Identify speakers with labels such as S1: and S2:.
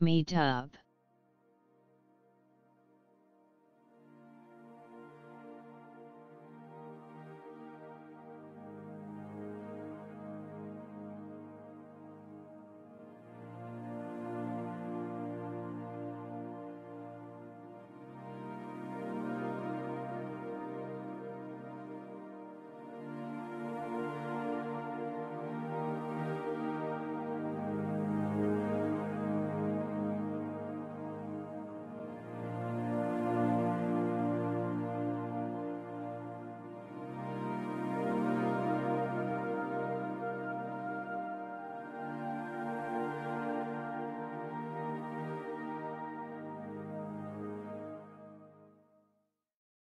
S1: Meetup.